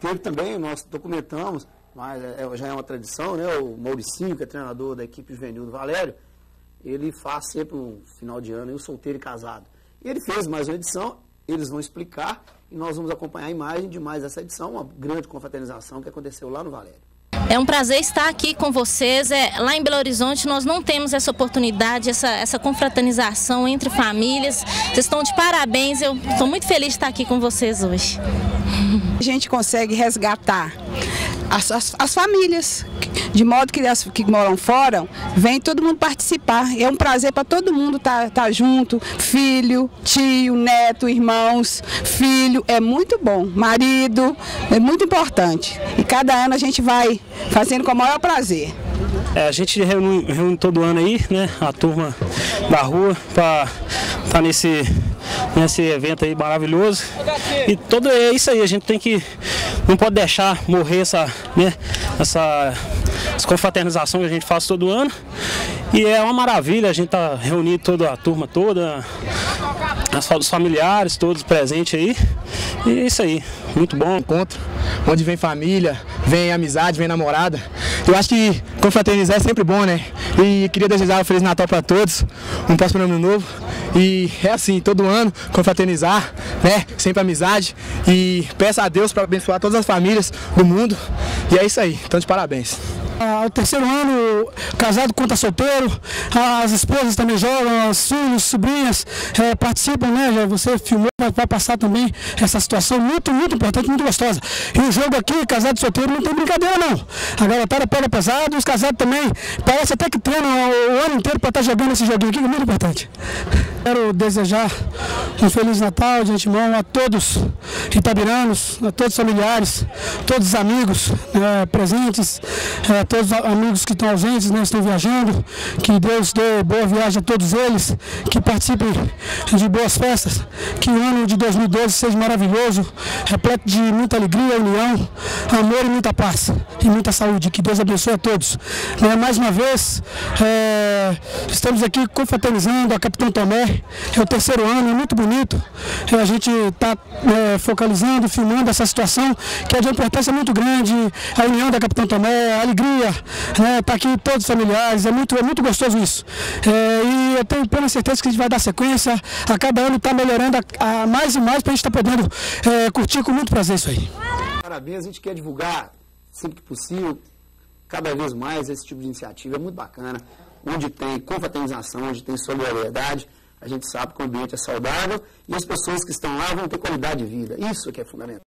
Teve também, nós documentamos, mas é, é, já é uma tradição, né? O Mauricinho, que é treinador da equipe juvenil do Valério, ele faz sempre um final de ano, um solteiro e casado. E ele fez mais uma edição, eles vão explicar e nós vamos acompanhar a imagem de mais essa edição, uma grande confraternização que aconteceu lá no Valério. É um prazer estar aqui com vocês. É, lá em Belo Horizonte nós não temos essa oportunidade, essa, essa confraternização entre famílias. Vocês estão de parabéns, eu estou muito feliz de estar aqui com vocês hoje. A gente consegue resgatar as, as, as, famílias, de modo que as que moram fora, vem todo mundo participar. É um prazer para todo mundo estar tá, tá junto, filho, tio, neto, irmãos, filho, é muito bom. Marido, é muito importante. E cada ano a gente vai fazendo com o maior prazer. É, a gente reúne, reúne, todo ano aí, né, a turma da rua, para tá nesse, nesse evento aí maravilhoso. E todo é isso aí, a gente tem que não pode deixar morrer essa, né, essa, essa confraternização que a gente faz todo ano. E é uma maravilha, a gente tá reunindo toda a turma toda, os familiares todos presentes aí. E é isso aí, muito bom. Encontro, onde vem família, vem amizade, vem namorada. Eu acho que confraternizar é sempre bom, né? E queria desejar um Feliz Natal para todos, um próximo ano novo. E é assim, todo ano, confraternizar, né? Sempre amizade. E peço a Deus para abençoar todas as famílias do mundo. E é isso aí, então de parabéns. Ah, o terceiro ano, casado contra solteiro, as esposas também jogam, os filhos, sobrinhas é, participam, né? Já você filmou, vai passar também essa situação muito, muito importante, muito gostosa. E o jogo aqui, casado e solteiro, não tem brincadeira não. A garotada pega pesado, os casados também, parece até que treinam o ano inteiro para estar tá jogando esse joguinho aqui, que é muito importante. Quero desejar um Feliz Natal de antemão a todos itabiranos, a todos os familiares, todos os amigos é, presentes, é, todos os amigos que estão ausentes, né, estão viajando, que Deus dê boa viagem a todos eles, que participem de boas festas, que o ano de 2012 seja maravilhoso, repleto de muita alegria, união, amor e muita paz e muita saúde. Que Deus abençoe a todos. É, mais uma vez, é, estamos aqui confraternizando a Capitão Tomé, é o terceiro ano, é muito bonito. É, a gente está é, focalizando, filmando essa situação, que é de importância muito grande, a união da Capitão Tomé, a alegria alegria, né? Tá aqui todos os familiares, é muito, é muito gostoso isso. É, e eu tenho plena certeza que a gente vai dar sequência, a cada ano está melhorando a, a, mais e mais para a gente estar tá podendo é, curtir com muito prazer isso aí. Parabéns, a gente quer divulgar sempre que possível, cada vez mais esse tipo de iniciativa, é muito bacana, onde tem confraternização, onde tem solidariedade, a gente sabe que o ambiente é saudável e as pessoas que estão lá vão ter qualidade de vida. Isso que é fundamental.